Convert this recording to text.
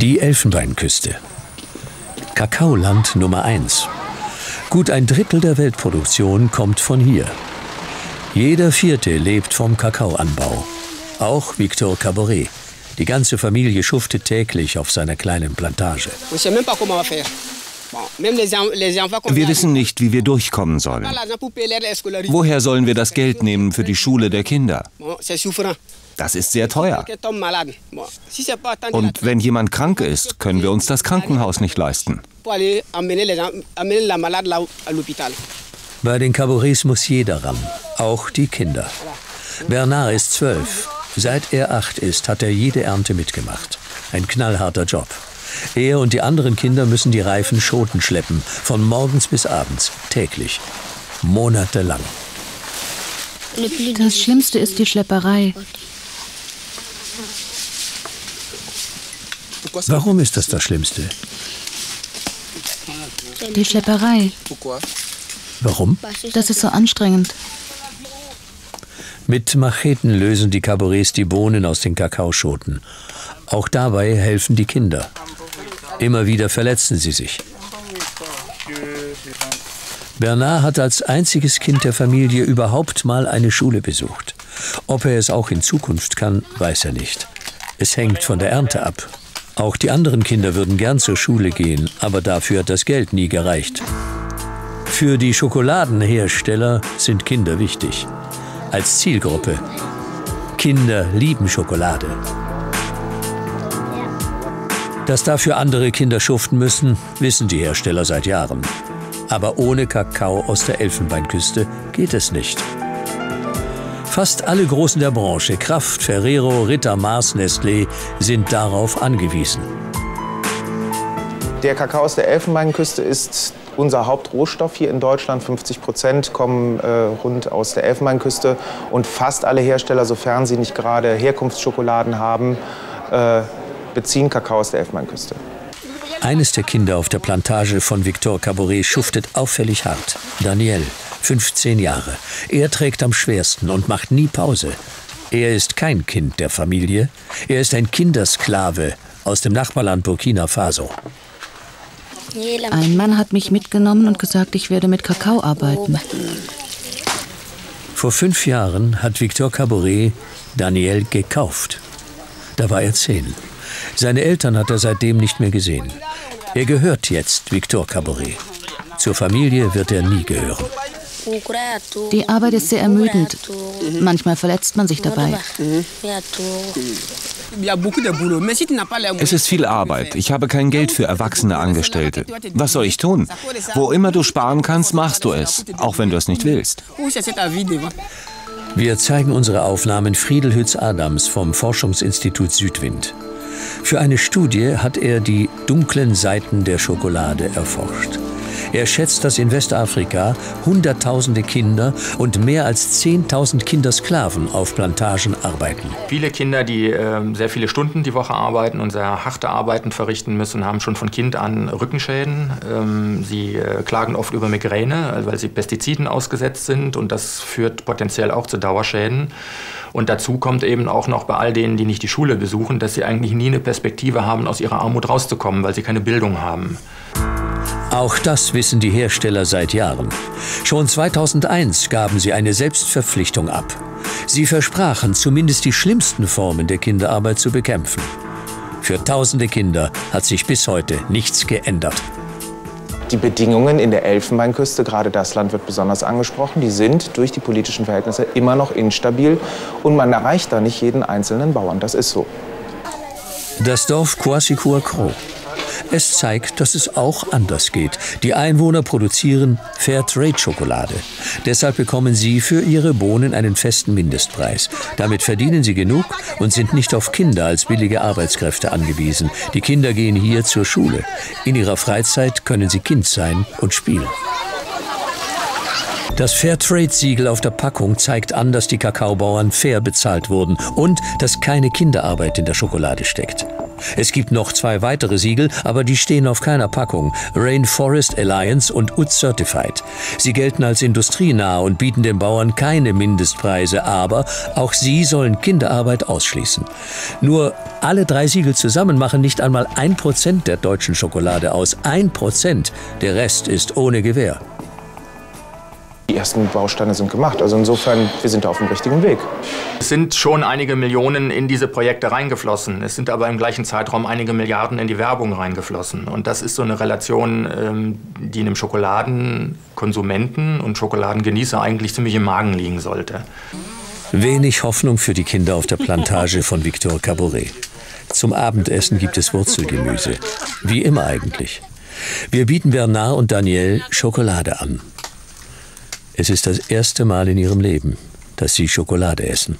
Die Elfenbeinküste. Kakaoland Nummer 1. Gut ein Drittel der Weltproduktion kommt von hier. Jeder Vierte lebt vom Kakaoanbau. Auch Victor Caboret. Die ganze Familie schuftet täglich auf seiner kleinen Plantage. Wir wissen nicht, wie wir durchkommen sollen. Woher sollen wir das Geld nehmen für die Schule der Kinder? Das ist sehr teuer. Und wenn jemand krank ist, können wir uns das Krankenhaus nicht leisten. Bei den Caborets muss jeder ran, auch die Kinder. Bernard ist zwölf. Seit er acht ist, hat er jede Ernte mitgemacht. Ein knallharter Job. Er und die anderen Kinder müssen die reifen Schoten schleppen, von morgens bis abends, täglich, monatelang. Das Schlimmste ist die Schlepperei. Warum ist das das Schlimmste? Die Schlepperei. Warum? Das ist so anstrengend. Mit Macheten lösen die Cabarets die Bohnen aus den Kakaoschoten. Auch dabei helfen die Kinder. Immer wieder verletzen sie sich. Bernard hat als einziges Kind der Familie überhaupt mal eine Schule besucht. Ob er es auch in Zukunft kann, weiß er nicht. Es hängt von der Ernte ab. Auch die anderen Kinder würden gern zur Schule gehen, aber dafür hat das Geld nie gereicht. Für die Schokoladenhersteller sind Kinder wichtig. Als Zielgruppe. Kinder lieben Schokolade. Dass dafür andere Kinder schuften müssen, wissen die Hersteller seit Jahren. Aber ohne Kakao aus der Elfenbeinküste geht es nicht. Fast alle Großen der Branche, Kraft, Ferrero, Ritter, Mars, Nestlé, sind darauf angewiesen. Der Kakao aus der Elfenbeinküste ist unser Hauptrohstoff hier in Deutschland. 50 Prozent kommen äh, rund aus der Elfenbeinküste. Und fast alle Hersteller, sofern sie nicht gerade Herkunftsschokoladen haben, äh, beziehen Kakao aus der Elfenbeinküste. Eines der Kinder auf der Plantage von Victor Caboret schuftet auffällig hart. Daniel, 15 Jahre. Er trägt am schwersten und macht nie Pause. Er ist kein Kind der Familie. Er ist ein Kindersklave aus dem Nachbarland Burkina Faso. Ein Mann hat mich mitgenommen und gesagt, ich werde mit Kakao arbeiten. Vor fünf Jahren hat Victor Caboret Daniel gekauft. Da war er zehn. Seine Eltern hat er seitdem nicht mehr gesehen. Er gehört jetzt Victor Caboret. Zur Familie wird er nie gehören. Die Arbeit ist sehr ermüdend. Manchmal verletzt man sich dabei. Es ist viel Arbeit. Ich habe kein Geld für erwachsene Angestellte. Was soll ich tun? Wo immer du sparen kannst, machst du es, auch wenn du es nicht willst. Wir zeigen unsere Aufnahmen Friedelhütz Adams vom Forschungsinstitut Südwind. Für eine Studie hat er die dunklen Seiten der Schokolade erforscht. Er schätzt, dass in Westafrika Hunderttausende Kinder und mehr als 10.000 Kindersklaven auf Plantagen arbeiten. Viele Kinder, die äh, sehr viele Stunden die Woche arbeiten und sehr harte Arbeiten verrichten müssen, haben schon von Kind an Rückenschäden. Ähm, sie äh, klagen oft über Migräne, weil sie Pestiziden ausgesetzt sind und das führt potenziell auch zu Dauerschäden. Und dazu kommt eben auch noch bei all denen, die nicht die Schule besuchen, dass sie eigentlich nie eine Perspektive haben, aus ihrer Armut rauszukommen, weil sie keine Bildung haben. Auch das wissen die Hersteller seit Jahren. Schon 2001 gaben sie eine Selbstverpflichtung ab. Sie versprachen, zumindest die schlimmsten Formen der Kinderarbeit zu bekämpfen. Für tausende Kinder hat sich bis heute nichts geändert. Die Bedingungen in der Elfenbeinküste, gerade das Land wird besonders angesprochen, die sind durch die politischen Verhältnisse immer noch instabil und man erreicht da nicht jeden einzelnen Bauern. Das ist so. Das Dorf Kwasikuakro es zeigt, dass es auch anders geht. Die Einwohner produzieren Fairtrade-Schokolade. Deshalb bekommen sie für ihre Bohnen einen festen Mindestpreis. Damit verdienen sie genug und sind nicht auf Kinder als billige Arbeitskräfte angewiesen. Die Kinder gehen hier zur Schule. In ihrer Freizeit können sie Kind sein und spielen. Das Fairtrade-Siegel auf der Packung zeigt an, dass die Kakaobauern fair bezahlt wurden und dass keine Kinderarbeit in der Schokolade steckt. Es gibt noch zwei weitere Siegel, aber die stehen auf keiner Packung. Rainforest Alliance und UT Certified. Sie gelten als industrienah und bieten den Bauern keine Mindestpreise, aber auch sie sollen Kinderarbeit ausschließen. Nur alle drei Siegel zusammen machen nicht einmal ein Prozent der deutschen Schokolade aus. Ein Prozent. Der Rest ist ohne Gewähr. Die ersten Bausteine sind gemacht. Also insofern, wir sind auf dem richtigen Weg. Es sind schon einige Millionen in diese Projekte reingeflossen. Es sind aber im gleichen Zeitraum einige Milliarden in die Werbung reingeflossen. Und das ist so eine Relation, ähm, die einem Schokoladenkonsumenten und Schokoladengenießer eigentlich ziemlich im Magen liegen sollte. Wenig Hoffnung für die Kinder auf der Plantage von Victor Caboret. Zum Abendessen gibt es Wurzelgemüse. Wie immer eigentlich. Wir bieten Bernard und Daniel Schokolade an. Es ist das erste Mal in ihrem Leben, dass sie Schokolade essen.